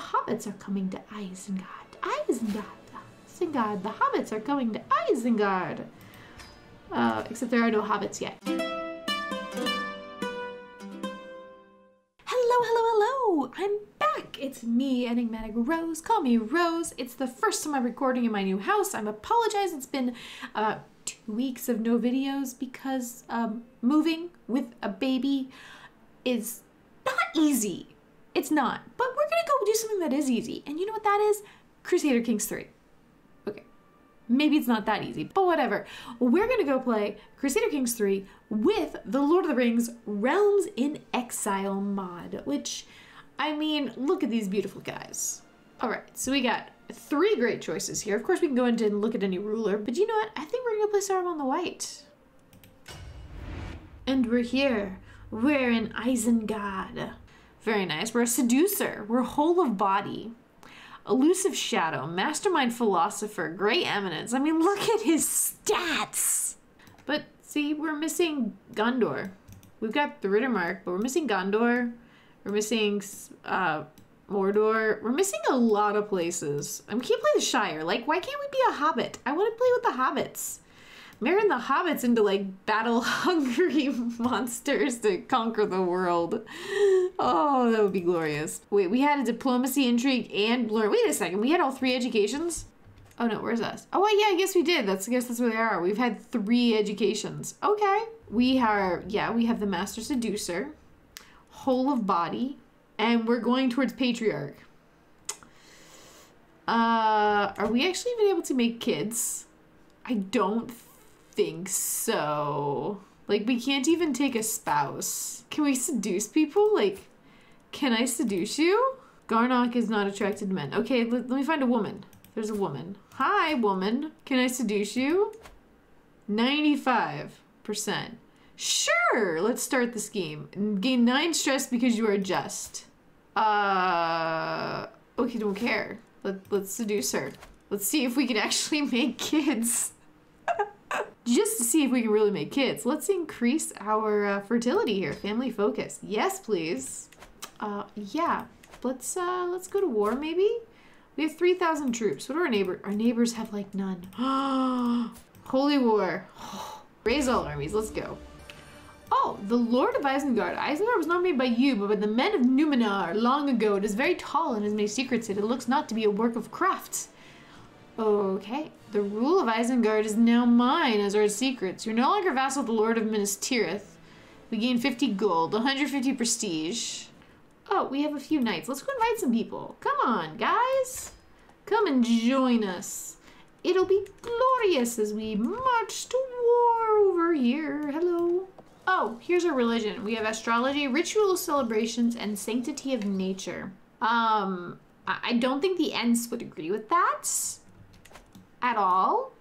hobbits are coming to Isengard. Isengard. Isengard. The hobbits are coming to Isengard. Uh, except there are no hobbits yet. Hello, hello, hello! I'm back! It's me, Enigmatic Rose. Call me Rose. It's the first time I'm recording in my new house. I'm apologize. It's been uh, two weeks of no videos because um, moving with a baby is not easy. It's not. But we're gonna go do something that is easy. And you know what that is? Crusader Kings 3. Okay. Maybe it's not that easy, but whatever. We're gonna go play Crusader Kings 3 with the Lord of the Rings Realms in Exile mod, which, I mean, look at these beautiful guys. All right, so we got three great choices here. Of course, we can go into and look at any ruler, but you know what? I think we're gonna play Saruman the White. And we're here. We're in Isengard. Very nice. We're a seducer. We're whole of body. Elusive shadow, mastermind philosopher, great eminence. I mean, look at his stats. But see, we're missing Gondor. We've got the Riddermark, but we're missing Gondor. We're missing uh, Mordor. We're missing a lot of places. I mean, can't play the Shire. Like, why can't we be a hobbit? I want to play with the hobbits. Marrying the hobbits into like battle hungry monsters to conquer the world. Oh, that would be glorious. Wait, we had a diplomacy, intrigue, and learn. Wait a second, we had all three educations? Oh no, where's us? Oh yeah, I guess we did. That's I guess that's where they are. We've had three educations. Okay. We are yeah, we have the Master Seducer, Whole of Body, and we're going towards Patriarch. Uh, are we actually even able to make kids? I don't think so. Like, we can't even take a spouse. Can we seduce people? Like, can I seduce you? Garnock is not attracted to men. Okay, let, let me find a woman. There's a woman. Hi, woman. Can I seduce you? 95%. Sure, let's start the scheme. Gain 9 stress because you are just. Uh, okay, don't care. Let, let's seduce her. Let's see if we can actually make kids just to see if we can really make kids. Let's increase our uh, fertility here. Family focus. Yes, please. Uh, yeah. Let's uh, let's go to war. Maybe we have three thousand troops. What do our neighbor? Our neighbors have like none. Holy war. Raise all armies. Let's go. Oh, the Lord of Isengard. Isengard was not made by you, but by the men of Numenor long ago. It is very tall and has many secrets. It looks not to be a work of crafts. Okay. The rule of Isengard is now mine as our secrets. You're no longer vassal of the Lord of Minas Tirith. We gain 50 gold, 150 prestige. Oh, we have a few knights. Let's go invite some people. Come on, guys. Come and join us. It'll be glorious as we march to war over here. Hello. Oh, here's our religion. We have astrology, ritual celebrations, and sanctity of nature. Um, I don't think the Ents would agree with that at all.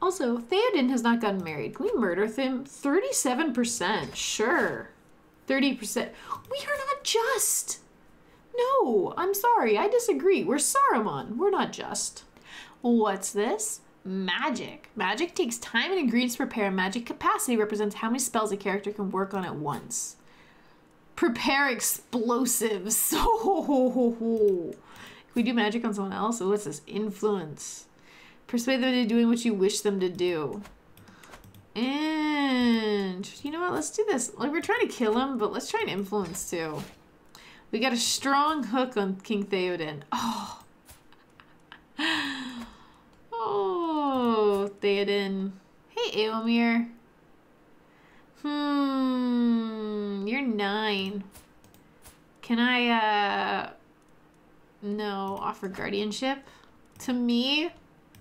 Also, Theoden has not gotten married. Can we murder him? 37%. Sure. 30%. We are not just. No, I'm sorry. I disagree. We're Saruman. We're not just. What's this? Magic. Magic takes time and ingredients to prepare. Magic capacity represents how many spells a character can work on at once. Prepare explosives. can we do magic on someone else? What's this? Influence. Persuade them into doing what you wish them to do. And you know what? Let's do this. Like we're trying to kill him, but let's try and influence too. We got a strong hook on King Theoden. Oh. Oh, Theoden. Hey, Eomer. Hmm, you're nine. Can I, uh, no, offer guardianship? To me?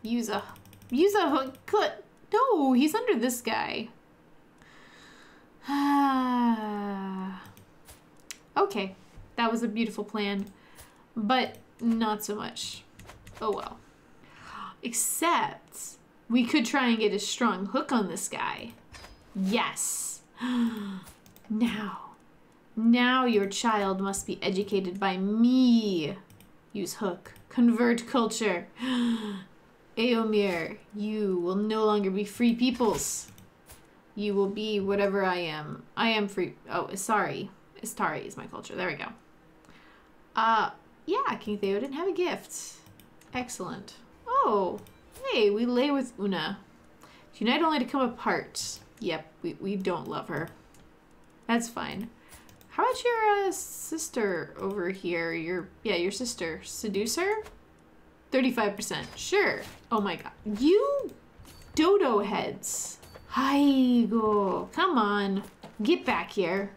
Use a use a hook. No, he's under this guy. okay, that was a beautiful plan, but not so much. Oh well. Except we could try and get a strong hook on this guy. Yes. now, now your child must be educated by me. Use hook. Convert culture. Eomer, you will no longer be free peoples. You will be whatever I am. I am free. Oh, sorry. Istari is my culture. There we go. Uh, Yeah, King Theoden, have a gift. Excellent. Oh, hey, we lay with Una. To Unite only to come apart. Yep, we, we don't love her. That's fine. How about your uh, sister over here? Your yeah, your sister. Seduce her? 35%. Sure. Oh my god. You dodo heads. Haigo. Come on. Get back here.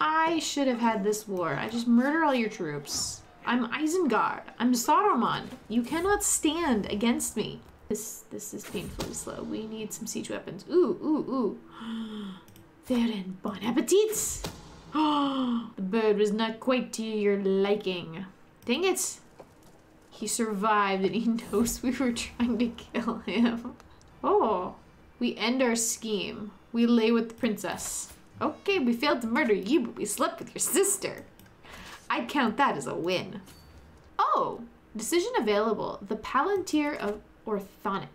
I should have had this war. I just murder all your troops. I'm Isengard. I'm Saruman. You cannot stand against me. This this is painfully slow. We need some siege weapons. Ooh, ooh, ooh. They're in bon appetit. Oh, the bird was not quite to your liking. Dang it. He survived and he knows we were trying to kill him. Oh, we end our scheme. We lay with the princess. Okay, we failed to murder you, but we slept with your sister. I'd count that as a win. Oh, decision available. The Palantir of Orthonic.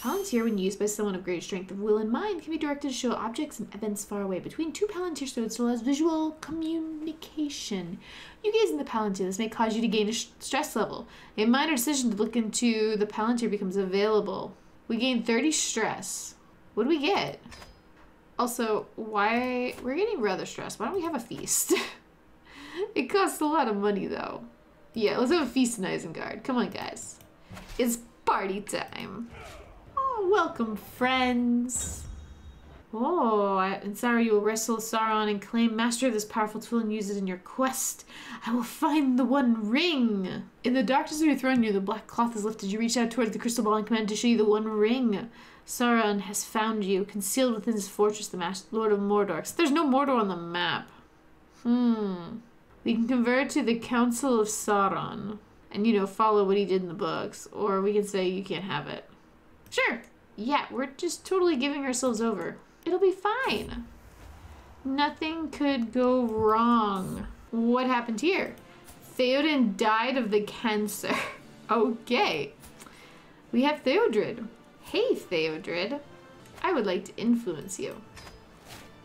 Palantir, when used by someone of great strength of will and mind, can be directed to show objects and events far away. Between two Palantir stones allows visual communication. You gaze in the Palantir. This may cause you to gain a stress level. A minor decision to look into the Palantir becomes available. We gain 30 stress. What do we get? Also, why... We're getting rather stressed. Why don't we have a feast? it costs a lot of money, though. Yeah, let's have a feast in Isengard. Come on, guys. It's party time. Oh, welcome, friends. Oh, and Sarah, you will wrestle Sauron and claim master of this powerful tool and use it in your quest. I will find the one ring. In the darkness of your throne, near the black cloth is lifted. You reach out towards the crystal ball and command to show you the one ring. Sauron has found you, concealed within his fortress, the Master Lord of Mordor. So there's no Mordor on the map. Hmm. We can convert to the Council of Sauron and, you know, follow what he did in the books. Or we can say you can't have it. Sure. Yeah, we're just totally giving ourselves over. It'll be fine. Nothing could go wrong. What happened here? Theoden died of the cancer. okay. We have Theodred. Hey, Theodred. I would like to influence you.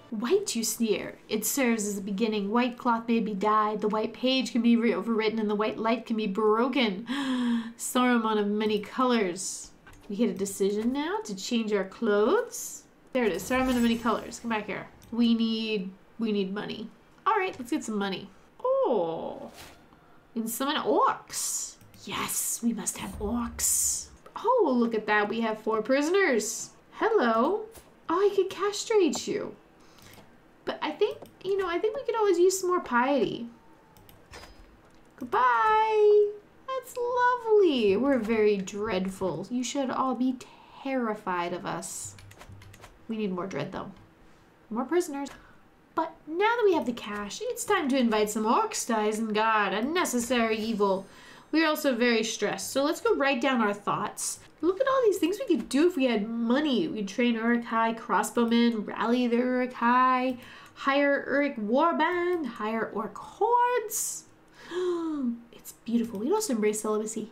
White, you sneer. It serves as a beginning. White cloth may be dyed, the white page can be overwritten, and the white light can be broken. Saruman of many colors. We get a decision now to change our clothes. There it is, Saruman of many colors. Come back here. We need, we need money. All right, let's get some money. Oh, can summon orcs. Yes, we must have orcs. Oh, look at that. We have four prisoners. Hello. Oh, I could castrate you. But I think, you know, I think we could always use some more piety. Goodbye. That's lovely. We're very dreadful. You should all be terrified of us. We need more dread, though. More prisoners. But now that we have the cash, it's time to invite some orcs to Isengard, a necessary evil. We are also very stressed, so let's go write down our thoughts. Look at all these things we could do if we had money. We'd train Uruk-hai crossbowmen, rally the Uruk-hai, hire Uruk warband, hire orc hordes. it's beautiful. We'd also embrace celibacy.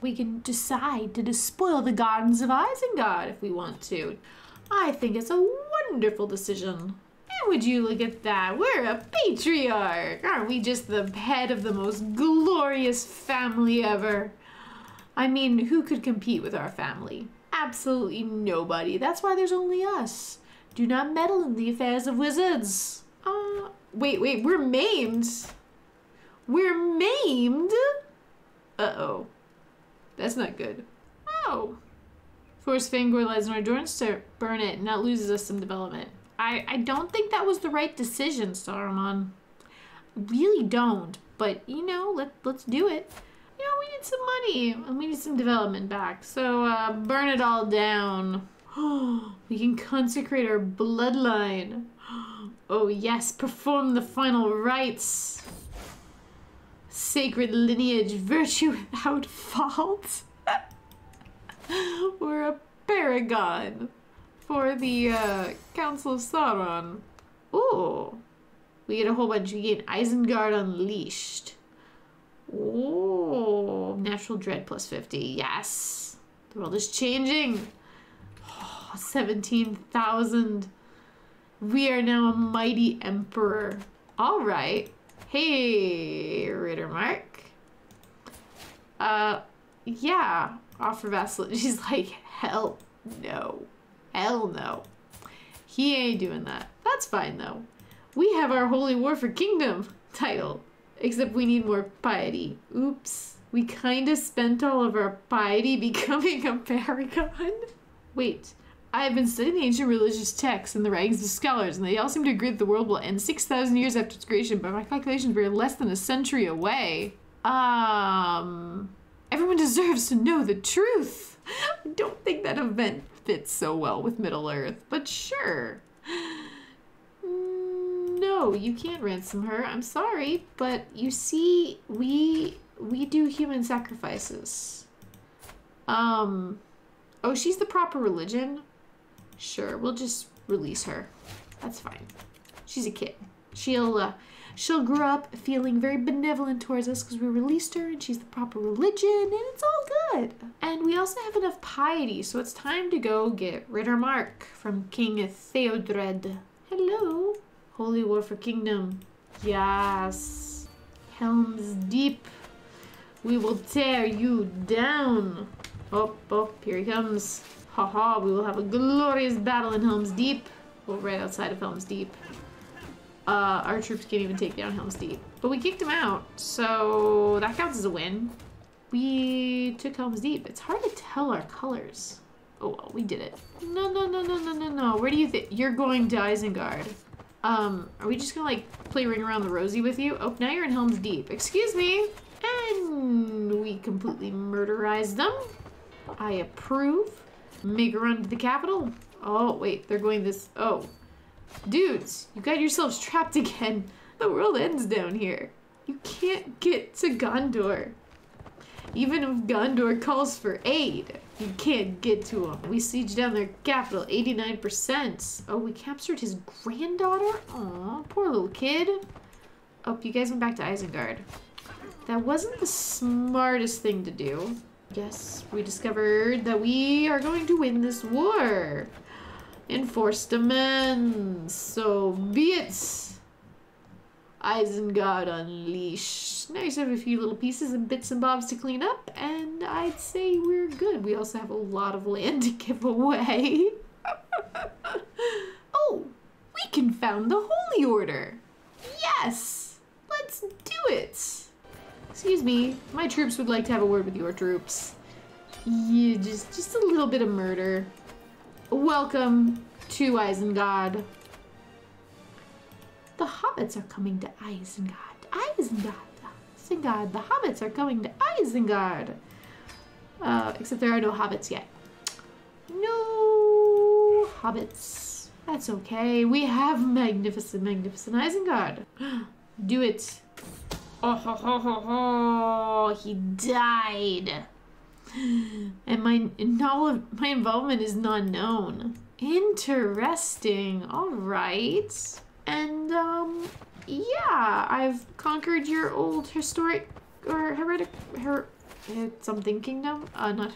We can decide to despoil the gardens of Isengard if we want to. I think it's a wonderful decision. And would you look at that? We're a patriarch. Aren't we just the head of the most glorious family ever? I mean, who could compete with our family? Absolutely nobody. That's why there's only us. Do not meddle in the affairs of wizards. Uh, wait, wait, we're maimed. We're maimed? Uh-oh. That's not good. Oh. Force Fangor lies in our doors to burn it, and that loses us some development. I, I don't think that was the right decision, Saruman. Really don't. But, you know, let, let's do it. You know, we need some money and we need some development back. So, uh, burn it all down. we can consecrate our bloodline. Oh, yes, perform the final rites. Sacred lineage, virtue without fault. We're a paragon for the uh, Council of Sauron. Ooh. We get a whole bunch. We get Isengard Unleashed. Oh, natural dread plus 50. Yes. The world is changing. Oh, 17,000. We are now a mighty emperor. All right. Hey, Riddermark. Uh, yeah, offer vassal. She's like, hell no. Hell no. He ain't doing that. That's fine though. We have our Holy War for Kingdom title. Except we need more piety. Oops. We kinda spent all of our piety becoming a paragon. Wait. I have been studying ancient religious texts and the writings of scholars, and they all seem to agree that the world will end 6,000 years after its creation, but my calculations were less than a century away. Um. Everyone deserves to know the truth. I don't think that event fits so well with Middle Earth, but sure. No, you can't ransom her. I'm sorry, but you see, we we do human sacrifices. Um, oh, she's the proper religion. Sure, we'll just release her. That's fine. She's a kid. She'll uh, she'll grow up feeling very benevolent towards us because we released her and she's the proper religion and it's all good. And we also have enough piety, so it's time to go get Riddermark from King Theodred. Hello. Holy War for Kingdom. Yes. Helm's Deep. We will tear you down. Oh, oh, here he comes. Haha, -ha, we will have a glorious battle in Helm's Deep. Well, right outside of Helm's Deep. Uh, our troops can't even take down Helm's Deep. But we kicked him out, so that counts as a win. We took Helm's Deep. It's hard to tell our colors. Oh, well, we did it. No, no, no, no, no, no, no. Where do you think? You're going to Isengard. Um, are we just gonna like play Ring Around the Rosie with you? Oh, now you're in Helm's Deep. Excuse me. And we completely murderized them. I approve. Make a run to the capital. Oh, wait, they're going this. Oh. Dudes, you got yourselves trapped again. The world ends down here. You can't get to Gondor. Even if Gondor calls for aid, you can't get to him. We siege down their capital, 89%. Oh, we captured his granddaughter? Aw, poor little kid. Oh, you guys went back to Isengard. That wasn't the smartest thing to do. Yes, we discovered that we are going to win this war. Enforced amends. So be it. Isengard Unleashed. Now you have a few little pieces and bits and bobs to clean up, and I'd say we're good. We also have a lot of land to give away. oh, we can found the Holy Order. Yes, let's do it. Excuse me, my troops would like to have a word with your troops. Yeah, just, just a little bit of murder. Welcome to Isengard. The hobbits are coming to Isengard. Isengard. Isengard. The hobbits are coming to Isengard. Uh, except there are no hobbits yet. No hobbits. That's okay. We have magnificent, magnificent Isengard. Do it. Oh, ho, ho, ho, ho. He died. And my, my involvement is not known. Interesting. All right. And, um, yeah, I've conquered your old historic or heretic, her, something kingdom. Uh, not,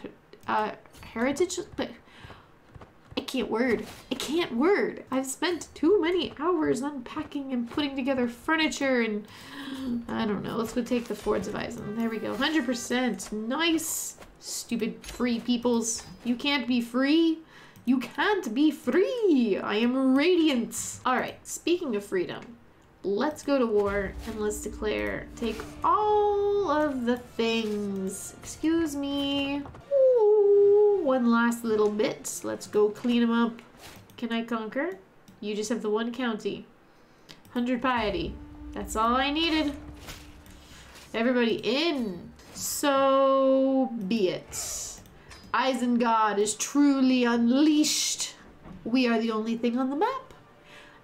uh, heritage, but I can't word. I can't word. I've spent too many hours unpacking and putting together furniture and I don't know. Let's go take the Fords of Isen. There we go. 100%. Nice. Stupid free peoples. You can't be free. You can't be free! I am radiant! Alright, speaking of freedom, let's go to war and let's declare take all of the things. Excuse me. Ooh, one last little bit. Let's go clean them up. Can I conquer? You just have the one county. 100 piety. That's all I needed. Everybody in. So be it. Isengard is truly unleashed. We are the only thing on the map.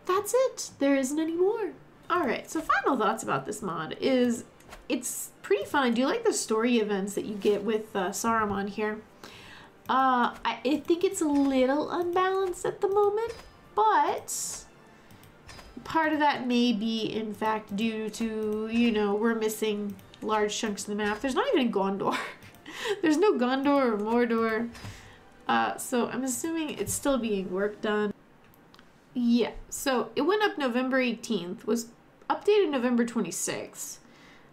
That's it. There isn't any more. Alright, so final thoughts about this mod is it's pretty fun. I do like the story events that you get with uh, Saruman here. Uh, I, I think it's a little unbalanced at the moment, but part of that may be, in fact, due to, you know, we're missing large chunks of the map. There's not even a Gondor. There's no Gondor or Mordor. Uh, so I'm assuming it's still being worked on. Yeah, so it went up November 18th, was updated November 26th.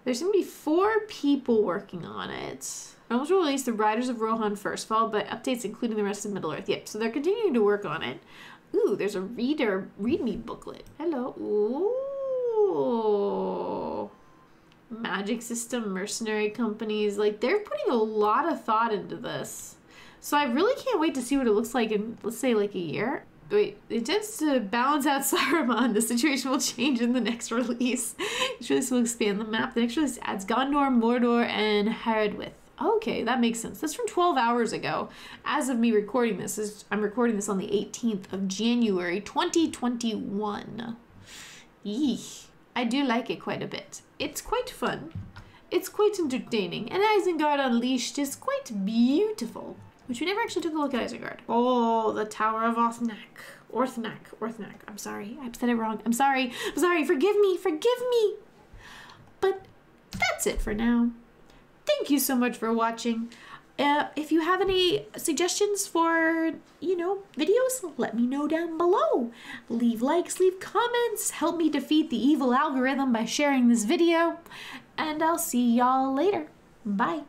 There's gonna be four people working on it. Realms will release the Riders of Rohan first, followed by updates including the rest of Middle Earth. Yep, so they're continuing to work on it. Ooh, there's a reader read me booklet. Hello. Ooh. Magic system, mercenary companies, like they're putting a lot of thought into this. So I really can't wait to see what it looks like in let's say like a year. Wait, it tends to uh, balance out Saruman. The situation will change in the next release. Each release will expand the map. The next release adds Gondor, Mordor, and Haradwaith. Okay, that makes sense. That's from 12 hours ago. As of me recording this, is I'm recording this on the 18th of January 2021. Eek. I do like it quite a bit. It's quite fun. It's quite entertaining. And Isengard Unleashed is quite beautiful. Which we never actually took a look at Isengard. Oh, the Tower of Orthnak. Orthnak. Orthnak. I'm sorry. I said it wrong. I'm sorry. I'm sorry. Forgive me. Forgive me. But that's it for now. Thank you so much for watching. Uh, if you have any suggestions for, you know, videos, let me know down below. Leave likes, leave comments, help me defeat the evil algorithm by sharing this video, and I'll see y'all later. Bye.